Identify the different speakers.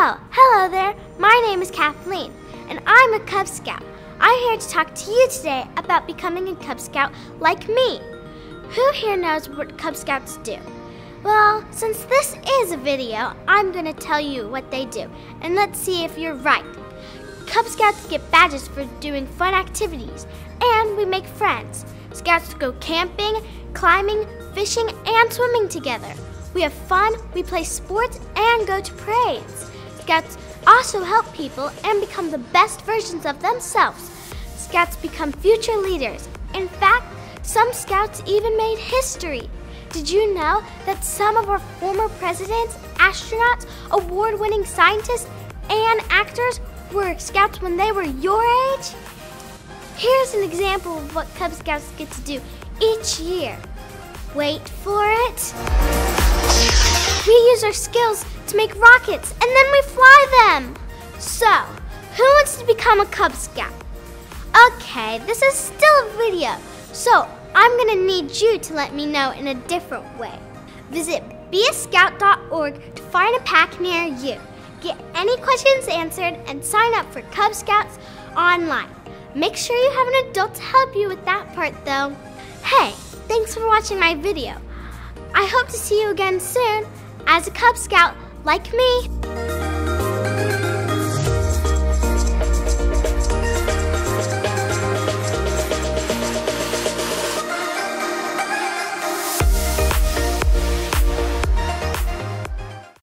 Speaker 1: Oh, hello there. My name is Kathleen, and I'm a Cub Scout. I'm here to talk to you today about becoming a Cub Scout like me. Who here knows what Cub Scouts do? Well, since this is a video, I'm going to tell you what they do, and let's see if you're right. Cub Scouts get badges for doing fun activities, and we make friends. Scouts go camping, climbing, fishing, and swimming together. We have fun, we play sports, and go to parades. Scouts also help people and become the best versions of themselves. Scouts become future leaders. In fact, some Scouts even made history. Did you know that some of our former presidents, astronauts, award winning scientists, and actors were Scouts when they were your age? Here's an example of what Cub Scouts get to do each year. Wait for it. We use our skills to make rockets and then we fly them. So, who wants to become a Cub Scout? Okay, this is still a video, so I'm gonna need you to let me know in a different way. Visit beascout.org to find a pack near you. Get any questions answered and sign up for Cub Scouts online. Make sure you have an adult to help you with that part though. Hey, thanks for watching my video. I hope to see you again soon as a Cub Scout like me.